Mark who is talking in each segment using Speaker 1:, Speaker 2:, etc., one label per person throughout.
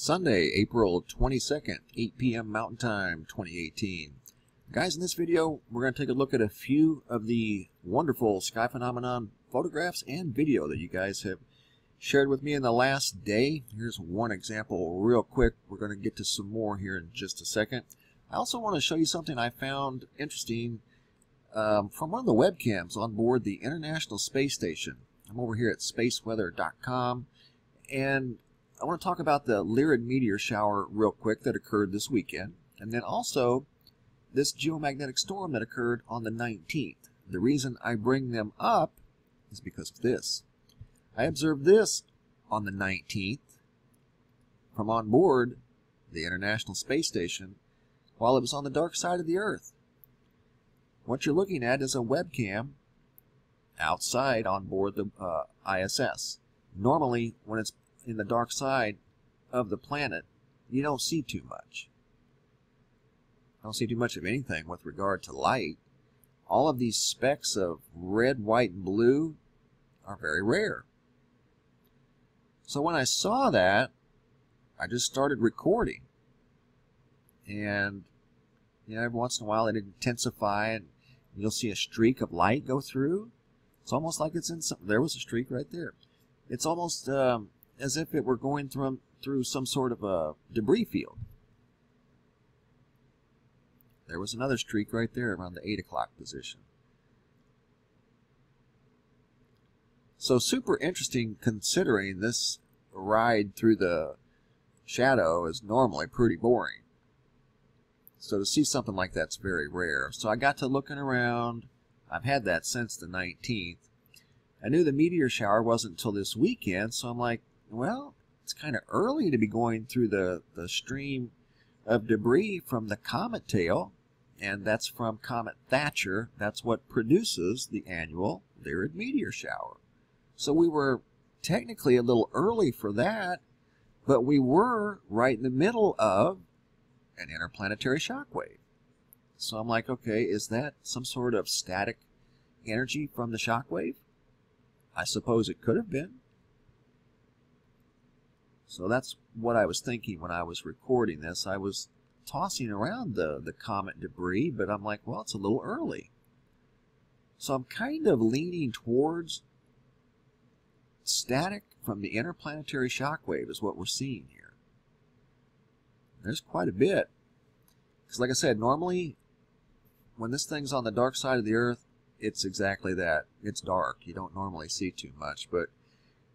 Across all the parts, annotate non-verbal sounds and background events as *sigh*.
Speaker 1: Sunday, April 22nd, 8 p.m. Mountain Time, 2018. Guys, in this video, we're going to take a look at a few of the wonderful sky phenomenon photographs and video that you guys have shared with me in the last day. Here's one example real quick. We're going to get to some more here in just a second. I also want to show you something I found interesting um, from one of the webcams on board the International Space Station. I'm over here at spaceweather.com and I want to talk about the Lyrid meteor shower real quick that occurred this weekend and then also this geomagnetic storm that occurred on the 19th. The reason I bring them up is because of this. I observed this on the 19th from on board the International Space Station while it was on the dark side of the Earth. What you're looking at is a webcam outside on board the uh, ISS. Normally, when it's in the dark side of the planet, you don't see too much. I don't see too much of anything with regard to light. All of these specks of red, white, and blue are very rare. So when I saw that, I just started recording. And you know, every once in a while it intensify and you'll see a streak of light go through. It's almost like it's in some, there was a streak right there. It's almost um, as if it were going through, through some sort of a debris field. There was another streak right there around the 8 o'clock position. So super interesting considering this ride through the shadow is normally pretty boring. So to see something like that's very rare. So I got to looking around. I've had that since the 19th. I knew the meteor shower wasn't until this weekend, so I'm like, well, it's kind of early to be going through the, the stream of debris from the comet tail, and that's from Comet Thatcher. That's what produces the annual Lyrid meteor shower. So we were technically a little early for that, but we were right in the middle of an interplanetary shock wave. So I'm like, okay, is that some sort of static energy from the shock wave? I suppose it could have been. So that's what I was thinking when I was recording this. I was tossing around the, the comet debris, but I'm like, well, it's a little early. So I'm kind of leaning towards static from the interplanetary shockwave is what we're seeing here. There's quite a bit. Because like I said, normally when this thing's on the dark side of the Earth, it's exactly that. It's dark. You don't normally see too much. But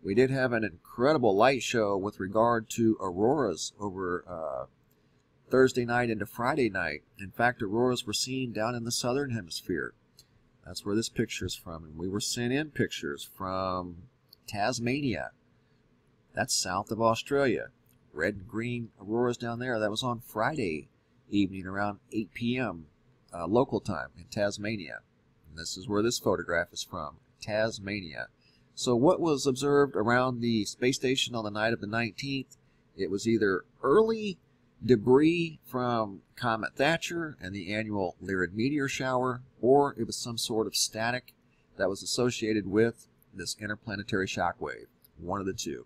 Speaker 1: we did have an incredible light show with regard to auroras over uh, Thursday night into Friday night. In fact, auroras were seen down in the southern hemisphere. That's where this picture is from. And we were sent in pictures from Tasmania. That's south of Australia red and green auroras down there. That was on Friday evening around 8 p.m. Uh, local time in Tasmania. And this is where this photograph is from, Tasmania. So what was observed around the space station on the night of the 19th? It was either early debris from Comet Thatcher and the annual Lyrid meteor shower, or it was some sort of static that was associated with this interplanetary shock wave. One of the two.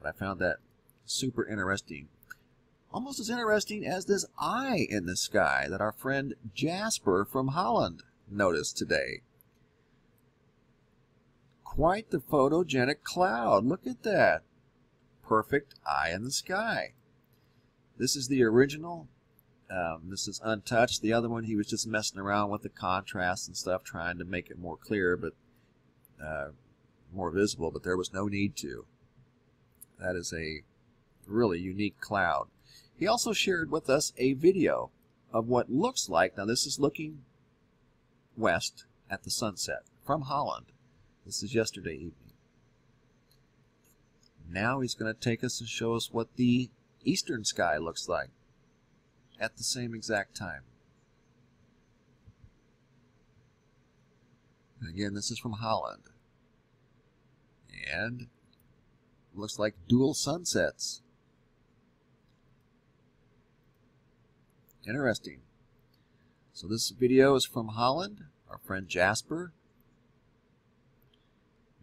Speaker 1: But I found that super interesting. Almost as interesting as this eye in the sky that our friend Jasper from Holland noticed today. Quite the photogenic cloud. Look at that. Perfect eye in the sky. This is the original. Um, this is untouched. The other one, he was just messing around with the contrast and stuff, trying to make it more clear, but uh, more visible, but there was no need to. That is a really unique cloud. He also shared with us a video of what looks like, now this is looking west at the sunset from Holland. This is yesterday evening. Now he's going to take us and show us what the eastern sky looks like at the same exact time. Again, this is from Holland. And looks like dual sunsets. Interesting. So this video is from Holland, our friend Jasper.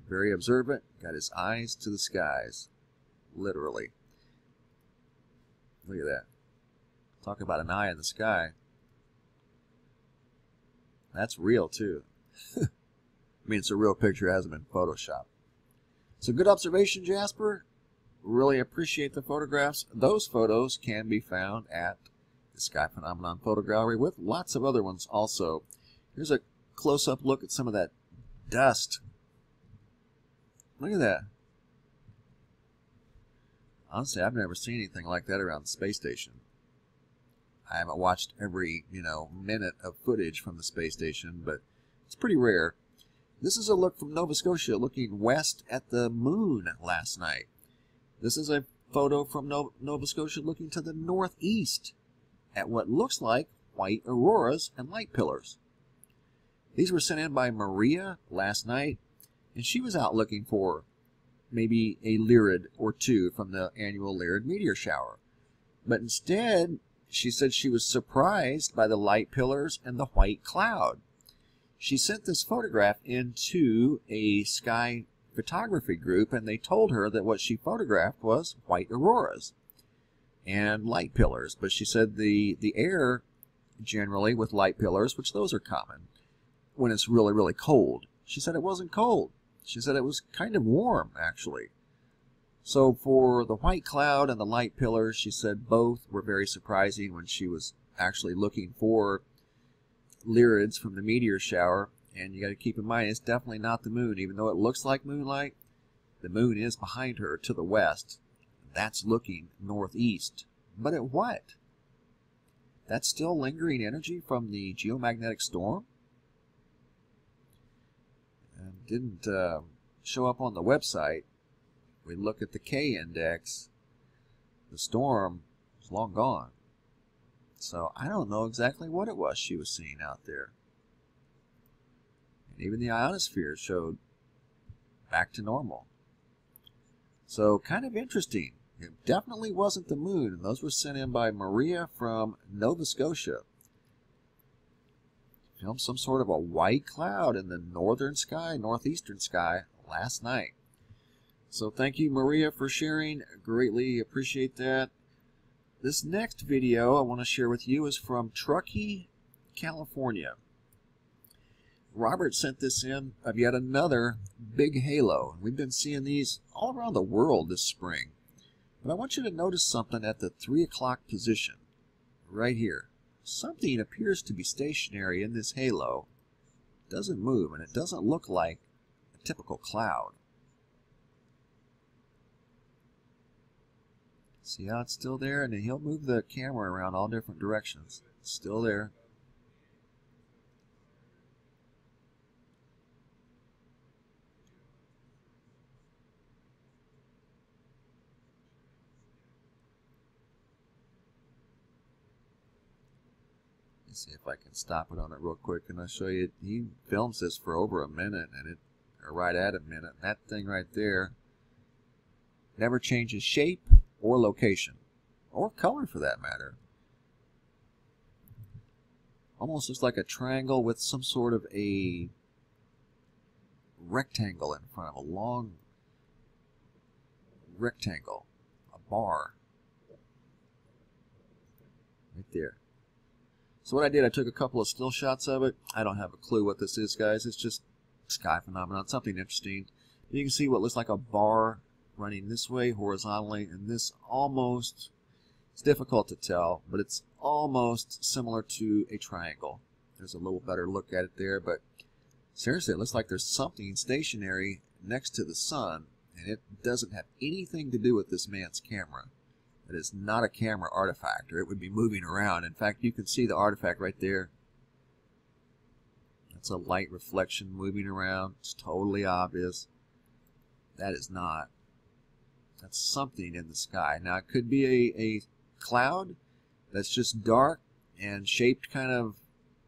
Speaker 1: Very observant, got his eyes to the skies, literally. Look at that. Talk about an eye in the sky. That's real too. *laughs* I mean, it's a real picture. Hasn't been photoshopped. So good observation, Jasper. Really appreciate the photographs. Those photos can be found at the Sky Phenomenon Photo Gallery with lots of other ones also. Here's a close-up look at some of that dust. Look at that. Honestly, I've never seen anything like that around the space station. I haven't watched every, you know, minute of footage from the space station, but it's pretty rare. This is a look from Nova Scotia looking west at the moon last night. This is a photo from Nova Scotia looking to the northeast at what looks like white auroras and light pillars. These were sent in by Maria last night, and she was out looking for maybe a Lyrid or two from the annual Lyrid meteor shower. But instead, she said she was surprised by the light pillars and the white cloud. She sent this photograph into a sky photography group, and they told her that what she photographed was white auroras and light pillars. But she said the, the air generally with light pillars, which those are common, when it's really, really cold. She said it wasn't cold. She said it was kind of warm, actually. So for the white cloud and the light pillar, she said both were very surprising when she was actually looking for Lyrids from the meteor shower. And you got to keep in mind, it's definitely not the moon. Even though it looks like moonlight, the moon is behind her to the west. That's looking northeast. But at what? That's still lingering energy from the geomagnetic storm? and didn't uh, show up on the website, we look at the K index, the storm is long gone. So I don't know exactly what it was she was seeing out there. And even the ionosphere showed back to normal. So kind of interesting. It definitely wasn't the moon, and those were sent in by Maria from Nova Scotia filmed some sort of a white cloud in the northern sky, northeastern sky last night. So thank you, Maria, for sharing. Greatly appreciate that. This next video I want to share with you is from Truckee, California. Robert sent this in of yet another big halo. We've been seeing these all around the world this spring. But I want you to notice something at the 3 o'clock position, right here. Something appears to be stationary in this halo. It doesn't move, and it doesn't look like a typical cloud. See how it's still there? And he'll move the camera around all different directions. It's still there. Let's see if I can stop it on it real quick and I'll show you. He films this for over a minute and it, or right at a minute. And that thing right there never changes shape or location or color for that matter. Almost looks like a triangle with some sort of a rectangle in front of a long rectangle, a bar right there. So what I did, I took a couple of still shots of it. I don't have a clue what this is, guys. It's just sky phenomenon, something interesting. You can see what looks like a bar running this way horizontally, and this almost, it's difficult to tell, but it's almost similar to a triangle. There's a little better look at it there, but seriously, it looks like there's something stationary next to the sun, and it doesn't have anything to do with this man's camera. It is not a camera artifact, or it would be moving around. In fact, you can see the artifact right there. That's a light reflection moving around. It's totally obvious. That is not. That's something in the sky. Now, it could be a, a cloud that's just dark and shaped kind of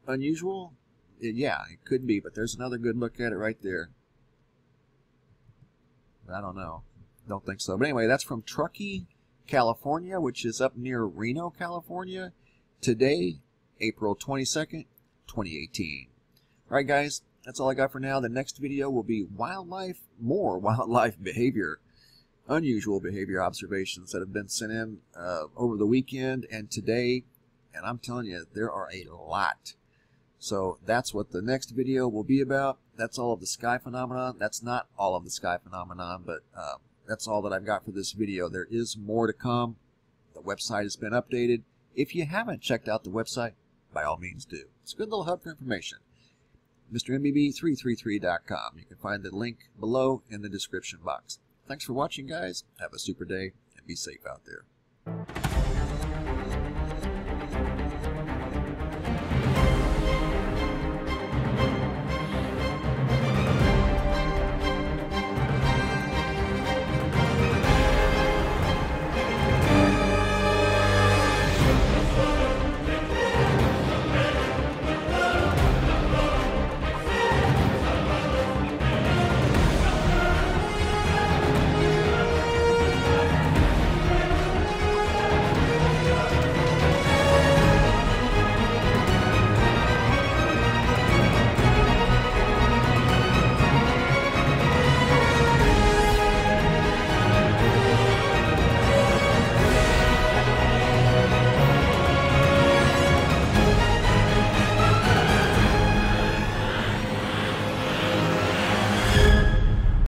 Speaker 1: unusual. It, yeah, it could be, but there's another good look at it right there. I don't know. Don't think so. But anyway, that's from Truckee California, which is up near Reno, California, today, April 22nd, 2018. All right, guys, that's all I got for now. The next video will be wildlife, more *laughs* wildlife behavior. unusual behavior observations that have been sent in uh, over the weekend and today. And I'm telling you, there are a lot. So that's what the next video will be about. That's all of the sky phenomenon. That's not all of the sky phenomenon, but um, that's all that I've got for this video. There is more to come. The website has been updated. If you haven't checked out the website, by all means do. It's a good little hub for information. MrMBB333.com. You can find the link below in the description box. Thanks for watching, guys. Have a super day and be safe out there.